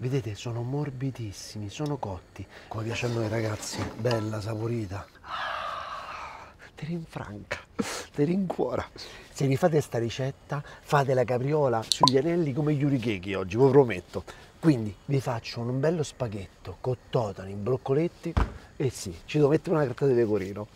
vedete sono morbidissimi, sono cotti, come piace a noi ragazzi, bella, saporita. Ah, te rinfranca, te rincuora. Se vi fate sta ricetta, fate la capriola sugli anelli come gli urichechi oggi, ve lo prometto. Quindi vi faccio un bello spaghetto con totani, broccoletti e sì, ci devo mettere una carta di pecorino.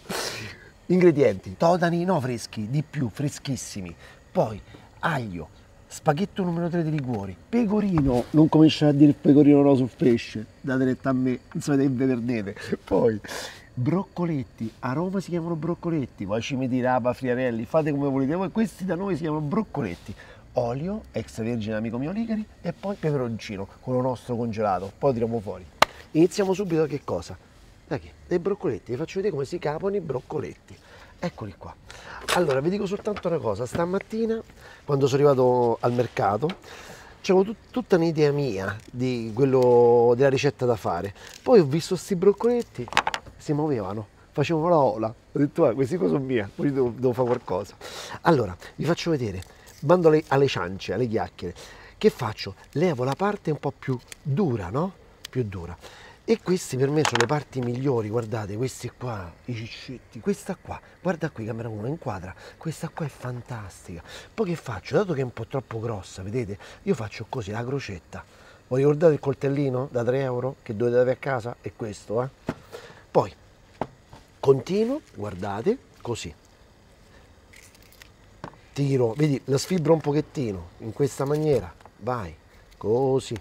Ingredienti, totani no freschi, di più, freschissimi. Poi aglio, spaghetto numero 3 di liquori, pecorino, non cominciare a dire il pecorino no sul pesce, date retta a me, non sapete che perdete. Poi broccoletti, a Roma si chiamano broccoletti, poi ci metti rapa, friarelli, fate come volete voi, questi da noi si chiamano broccoletti. Olio, extravergine amico mio Ligari e poi peperoncino, quello nostro congelato, poi tiriamo fuori. Iniziamo subito da che cosa? Da che? Dai broccoletti, vi faccio vedere come si capono i broccoletti. Eccoli qua. Allora, vi dico soltanto una cosa, stamattina quando sono arrivato al mercato avevo tut- tutta un'idea mia di quello, della ricetta da fare. Poi ho visto questi broccoletti, si muovevano, facevano la ola. Ho detto, ah, questi sono mie, poi devo, devo fare qualcosa. Allora, vi faccio vedere, bando alle, alle ciance, alle chiacchiere. Che faccio? Levo la parte un po' più dura, no? Più dura e questi per me sono le parti migliori, guardate, questi qua, i ciccetti, questa qua, guarda qui camera 1, inquadra, questa qua è fantastica. Poi che faccio? Dato che è un po' troppo grossa, vedete, io faccio così, la crocetta. Vi ricordate il coltellino da 3 euro che dovete avere a casa? È questo, eh? Poi continuo, guardate, così. Tiro, vedi, la sfibro un pochettino, in questa maniera, vai, così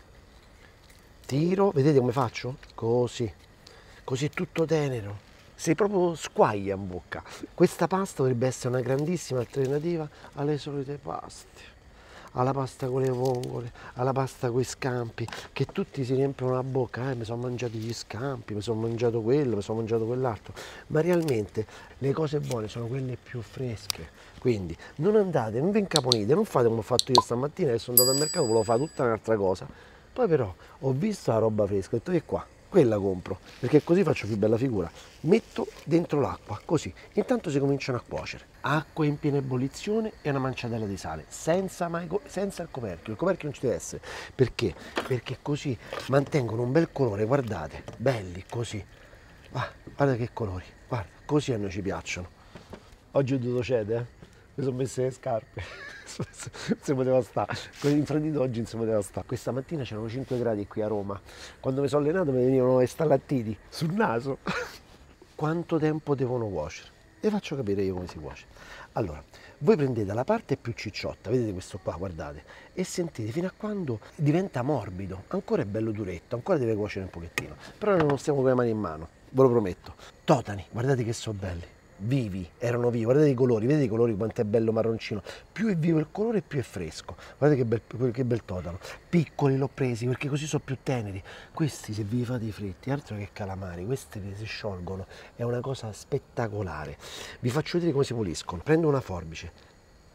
tiro, vedete come faccio? Così, così tutto tenero, si proprio squaglia in bocca. Questa pasta dovrebbe essere una grandissima alternativa alle solite paste alla pasta con le vongole, alla pasta con i scampi, che tutti si riempiono la bocca, eh, mi sono mangiati gli scampi, mi sono mangiato quello, mi sono mangiato quell'altro, ma realmente le cose buone sono quelle più fresche. Quindi non andate, non vi incaponite, non fate come ho fatto io stamattina che sono andato al mercato, volevo fare tutta un'altra cosa poi però ho visto la roba fresca, ho detto che qua, quella compro, perché così faccio più bella figura. Metto dentro l'acqua, così. Intanto si cominciano a cuocere. Acqua in piena ebollizione e una manciatella di sale, senza, mai, senza il coperchio. Il coperchio non ci deve essere. Perché? Perché così mantengono un bel colore, guardate, belli così. Ah, guarda che colori, guarda, così a noi ci piacciono. Oggi ho dovuto cedere, eh? Mi sono messe le scarpe. Si poteva stare con l'infradito oggi non si poteva stare questa mattina c'erano 5 gradi qui a Roma. Quando mi sono allenato mi venivano le stalattiti sul naso. Quanto tempo devono cuocere? E faccio capire io come si cuoce. Allora voi prendete la parte più cicciotta vedete questo qua guardate e sentite fino a quando diventa morbido. Ancora è bello duretto ancora deve cuocere un pochettino. Però non stiamo con le mani in mano ve lo prometto. Totani guardate che sono belli vivi, erano vivi, guardate i colori, vedete i colori quanto è bello marroncino, più è vivo il colore più è fresco, guardate che bel, che bel totano, piccoli l'ho presi perché così sono più teneri, questi se vi fate i fritti, altro che calamari, questi si sciolgono, è una cosa spettacolare, vi faccio vedere come si puliscono, prendo una forbice,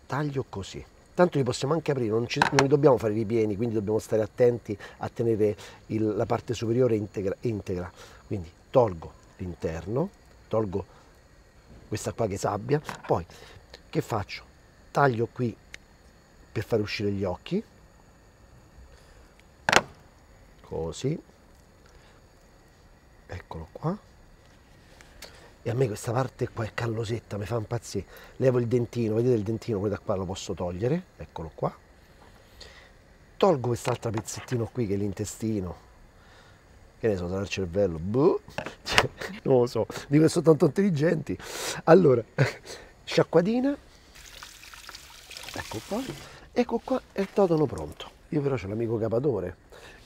taglio così, tanto li possiamo anche aprire, non, ci, non li dobbiamo fare ripieni, quindi dobbiamo stare attenti a tenere il, la parte superiore integra, integra. Quindi tolgo l'interno, tolgo questa qua che sabbia, poi che faccio? Taglio qui per far uscire gli occhi, così, eccolo qua, e a me questa parte qua è callosetta, mi fa impazzire, levo il dentino, vedete il dentino, quello da qua lo posso togliere, eccolo qua, tolgo quest'altro pezzettino qui che è l'intestino, che ne so, sarà il cervello, boh, non lo so, dico che sono tanto intelligenti. Allora, sciacquadina, ecco qua, ecco qua è il totono pronto. Io però ho l'amico capatore,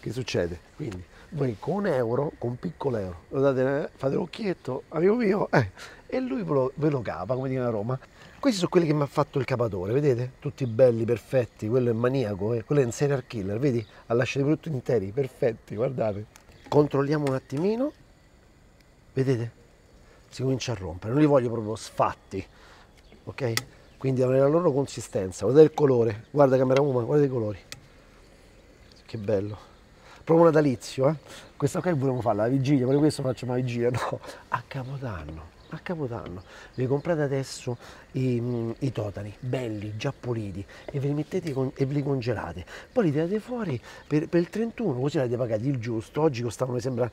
che succede? Quindi voi con un euro, con un piccolo euro, lo date, fate l'occhietto, amico mio, eh, e lui ve lo, ve lo capa, come dicono a Roma. Questi sono quelli che mi ha fatto il capatore, vedete? Tutti belli, perfetti, quello è maniaco, eh? quello è un serial killer, vedi? Ha lasciato i prodotti interi, perfetti, guardate controlliamo un attimino vedete? Si comincia a rompere. Non li voglio proprio sfatti ok? Quindi avere la loro consistenza. Guardate il colore. Guarda camera 1 guarda i colori. Che bello. Proprio natalizio eh? questa qua volevo fare? La vigilia? Per questo faccio una vigilia. No a capodanno a Capodanno. Vi comprate adesso i, i totani, belli, già puliti, e ve li mettete con, e ve li congelate. Poi li tirate fuori per, per il 31, così l'avete pagati il giusto. Oggi costavano, mi sembra,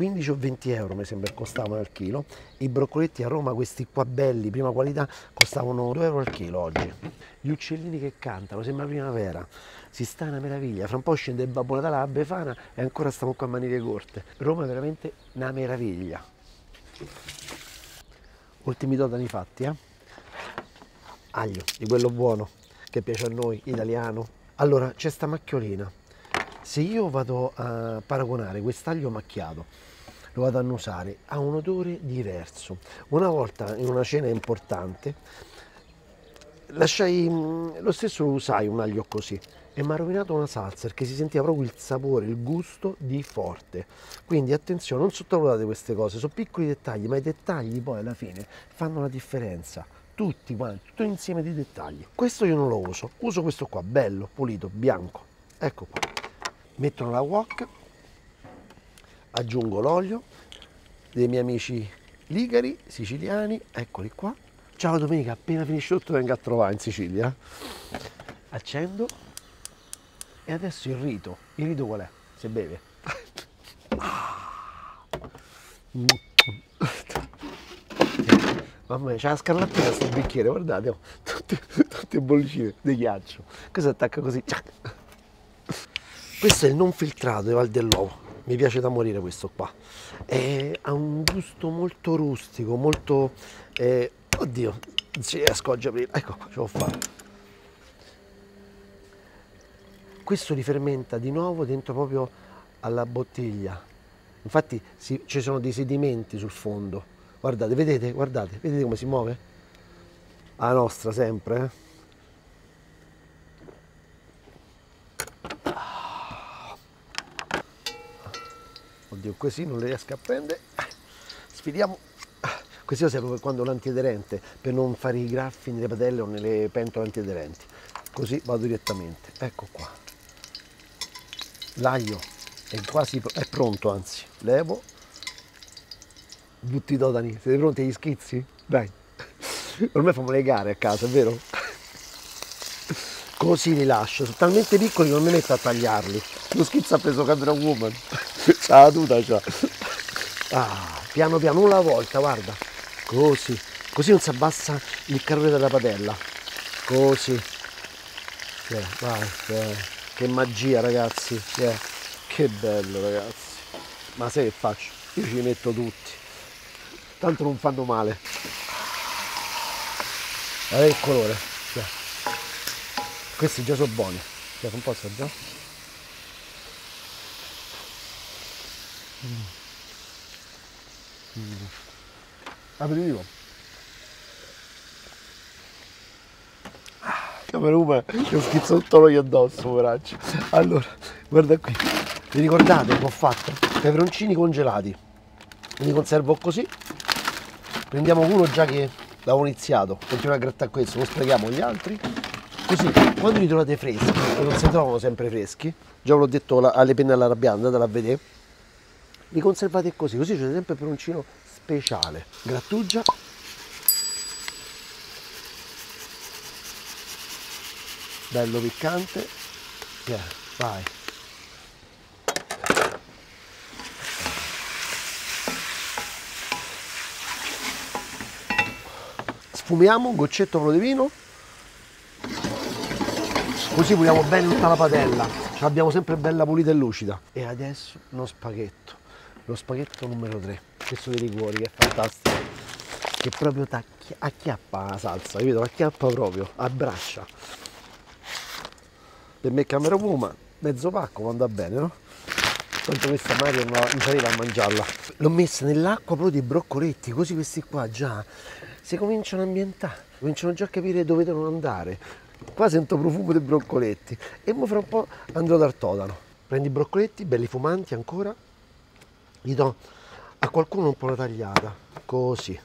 15 o 20 euro mi sembra costavano al chilo. I broccoletti a Roma, questi qua belli, prima qualità, costavano 2 euro al chilo oggi. Gli uccellini che cantano, sembra primavera si sta una meraviglia. Fra un po' scende il Babbo Natale alla Befana e ancora stiamo qua a maniche corte. Roma è veramente una meraviglia. Ultimi totani fatti, eh? Aglio, di quello buono, che piace a noi, italiano. Allora, c'è sta macchiolina. Se io vado a paragonare quest'aglio macchiato, lo vado a annusare, ha un odore diverso. Una volta in una cena importante, lasciai, lo stesso lo usai un aglio così e mi ha rovinato una salsa perché si sentiva proprio il sapore, il gusto di forte. Quindi attenzione, non sottovalutate queste cose, sono piccoli dettagli, ma i dettagli poi alla fine fanno la differenza. Tutti quanti, tutto insieme di dettagli. Questo io non lo uso, uso questo qua, bello, pulito, bianco. Ecco qua. Metto nella wok, aggiungo l'olio dei miei amici ligari, siciliani, eccoli qua. Ciao Domenica, appena finisce tutto vengo a trovare in Sicilia. Accendo e adesso il rito. Il rito qual è? Se beve. Mamma mia, c'è la scarlattina sul bicchiere, guardate, oh, tutte, tutte bollicine di ghiaccio. Questo attacca così. Questo è il non filtrato di Val dell'Ovo. Mi piace da morire questo qua. E ha un gusto molto rustico, molto... Eh, oddio, ci riesco oggi a aprire. Ecco qua, ce l'ho fatto questo rifermenta di nuovo dentro proprio alla bottiglia. Infatti si, ci sono dei sedimenti sul fondo. Guardate, vedete, guardate, vedete come si muove? La nostra sempre, eh? Oddio, così non le riesco a prendere. Sfidiamo. Questo serve per quando l'antiaderente, per non fare i graffi nelle padelle o nelle pentole antiaderenti. Così vado direttamente. Ecco qua l'aglio è quasi è pronto anzi levo tutti i totani siete pronti agli schizzi? dai ormai facciamo le gare a casa è vero? così li lascio sono talmente piccoli che non mi metto a tagliarli lo schizzo ha preso Camera Woman la tuta c'ha ah, piano piano una volta guarda così così non si abbassa il calore della padella così yeah, vai, vai. Che magia ragazzi, yeah. che bello ragazzi. Ma sai che faccio? Io ci metto tutti. Tanto non fanno male. Guarda il colore. Yeah. Questi già sono buoni. Cioè, un po' già. Mm. Mm. Aperitivo. Cameruma gli ho schizzato tutto l'olio addosso, poveraccio. Allora, guarda qui. Vi ricordate che ho fatto? Peperoncini congelati. Li conservo così. Prendiamo uno già che l'avevo iniziato. Continuiamo a grattare questo, non sprechiamo gli altri. Così, quando li trovate freschi, e non si trovano sempre freschi, già ve l'ho detto alle penne all'arrabbiata, andatela a vedere, li conservate così, così c'è sempre peperoncino speciale. Grattugia. Bello piccante. Yeah, vai. Sfumiamo un goccetto di vino. Così puliamo bene tutta la padella. Ce l'abbiamo sempre bella pulita e lucida. E adesso lo spaghetto lo spaghetto numero 3 questo dei liquori che è fantastico. Che proprio acchiappa la salsa capito? acchiappa proprio abbraccia. Per me camera woman mezzo pacco quando va bene no? tanto questa Maria non mi a mangiarla. L'ho messa nell'acqua proprio dei broccoletti così questi qua già si cominciano a ambientare cominciano già a capire dove devono andare. Qua sento profumo dei broccoletti. E ora fra un po' andrò dal totano. Prendi i broccoletti belli fumanti ancora gli do a qualcuno un po' la tagliata così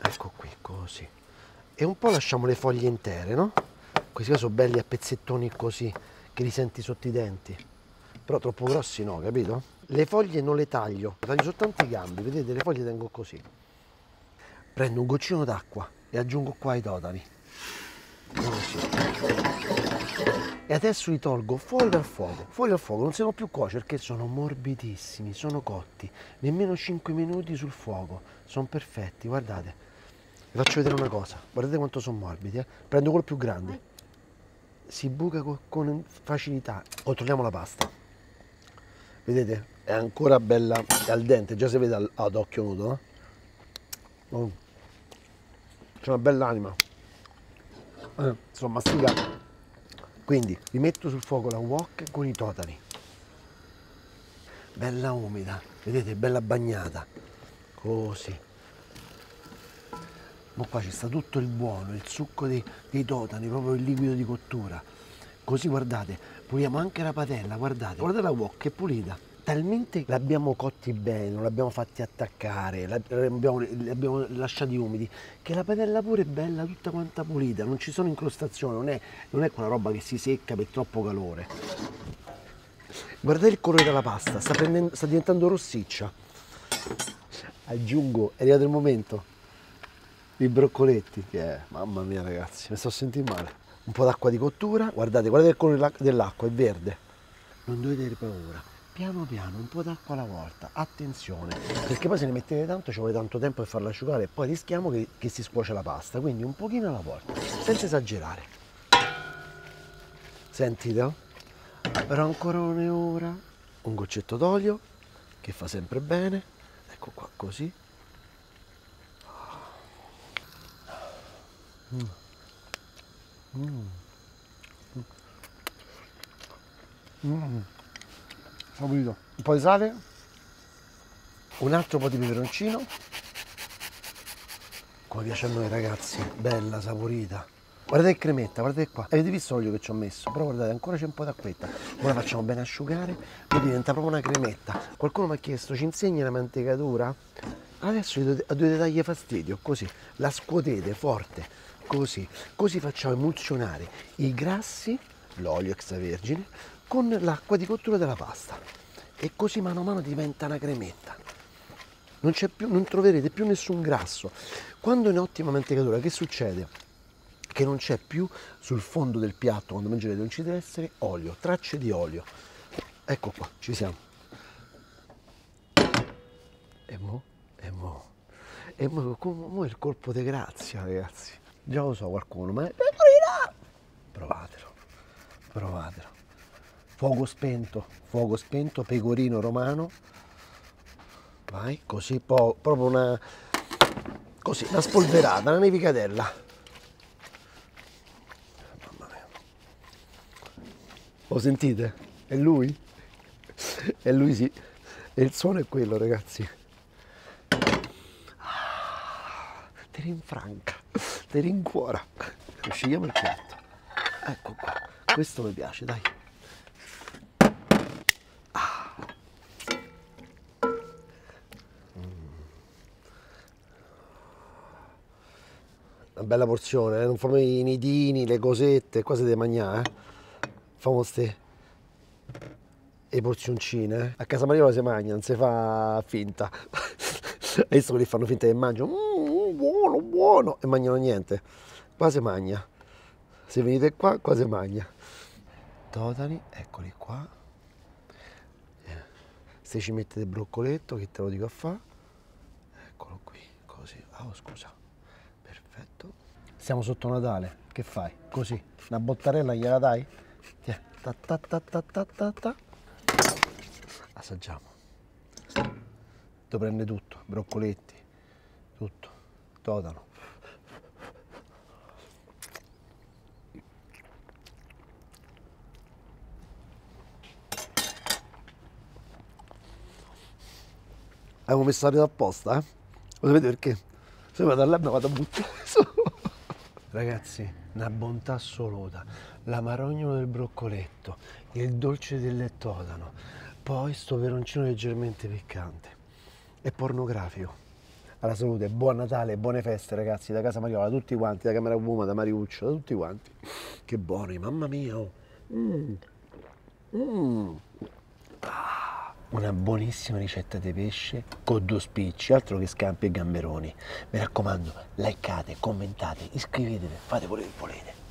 ecco qui così e un po' lasciamo le foglie intere no? questi qua sono belli a pezzettoni così che li senti sotto i denti però troppo grossi no capito? le foglie non le taglio taglio soltanto i gambi vedete le foglie tengo così prendo un goccino d'acqua e aggiungo qua i totani. Così. E adesso li tolgo fuori dal fuoco, fuori dal fuoco, non si devono più cuocere perché sono morbidissimi, sono cotti, nemmeno 5 minuti sul fuoco, sono perfetti, guardate. Vi faccio vedere una cosa, guardate quanto sono morbidi, eh? prendo quello più grande, si buca con facilità, controlliamo la pasta, vedete? È ancora bella, è al dente, già si vede ad occhio nudo, eh? oh. c'è una bella anima, eh, sono masticati. Quindi vi metto sul fuoco la wok con i totani. Bella umida, vedete, bella bagnata. Così. Ma qua ci sta tutto il buono, il succo dei, dei totani, proprio il liquido di cottura. Così guardate, puliamo anche la padella, guardate, guardate la wok è pulita talmente l'abbiamo cotti bene, non l'abbiamo fatti attaccare, l'abbiamo, li abbiamo lasciati umidi, che la padella pure è bella tutta quanta pulita, non ci sono incrostazioni, non è, non è quella roba che si secca per troppo calore. Guardate il colore della pasta, sta, sta diventando rossiccia. Aggiungo, è arrivato il momento, i broccoletti, che è, mamma mia ragazzi, mi sto sentendo male. Un po' d'acqua di cottura, guardate, guardate il colore dell'acqua, è verde. Non dovete avere paura piano piano, un po' d'acqua alla volta, attenzione, perché poi se ne mettete tanto ci vuole tanto tempo per farla asciugare e poi rischiamo che, che si scuoce la pasta, quindi un pochino alla volta, senza esagerare. Sentite? Però ancora non è ora. Un goccetto d'olio, che fa sempre bene. Ecco qua, così. Mm. Mm. Mm saporito. Un po' di sale, un altro po' di peperoncino, come piace a noi ragazzi, bella, saporita. Guardate che cremetta, guardate qua. Avete visto l'olio che ci ho messo? Però guardate, ancora c'è un po' d'acquetta. Ora la facciamo bene asciugare, poi diventa proprio una cremetta. Qualcuno mi ha chiesto, ci insegni la mantecatura? Adesso dovete dargli fastidio, così. La scuotete forte, così. Così facciamo emulsionare i grassi, l'olio extravergine, con l'acqua di cottura della pasta e così mano a mano diventa una cremetta. Non, più, non troverete più nessun grasso. Quando è un'ottima mantecatura, che succede? Che non c'è più sul fondo del piatto, quando mangerete, non ci deve essere olio, tracce di olio. Ecco qua, ci siamo. E mo, e mo, e mo, mo il colpo di grazia, ragazzi. Già lo so qualcuno, ma è provatelo, provatelo fuoco spento, fuoco spento, pecorino romano, vai, così, po- proprio una, così, una spolverata, una nevicatella. Mamma mia. Lo sentite? È lui? È lui sì, e il suono è quello ragazzi. Ah, te rinfranca, te rincuora. Scegliamo il piatto. Ecco qua, questo mi piace, dai. Una bella porzione, eh? non famo i nidini, le cosette, qua siete mangiare, eh? Famo queste le porzioncine, eh? A casa Mariola si mangia, non si fa finta. Adesso quelli fanno finta che mangiano, mm, buono, buono, e mangiano niente. Qua si mangia. Se venite qua, qua si mangia. Totani, eccoli qua. Eh, se ci mettete broccoletto, che te lo dico a fa? Eccolo qui, così. Oh, scusa. Perfetto. Siamo sotto Natale, che fai? Così, una bottarella gliela dai? Tiè. Ta ta ta ta ta ta ta. Assaggiamo. Lo prende tutto, broccoletti, tutto, totano. Avevo messo l'aria apposta, eh? Lo sapete perché? Se vado là vado a buttare. Ragazzi, una bontà assoluta. L'amarogno del broccoletto, il dolce del lettodano, poi sto veroncino leggermente piccante. È pornografico. Alla salute, buon Natale, buone feste ragazzi, da casa Mariola, da tutti quanti, da Camera Puma, da Mariuccio, da tutti quanti. Che buoni, mamma mia! Oh. Mm. Mm. Ah. Una buonissima ricetta di pesce con due spicci, altro che scampi e gamberoni. Mi raccomando, likeate, commentate, iscrivetevi, fate quello che volete.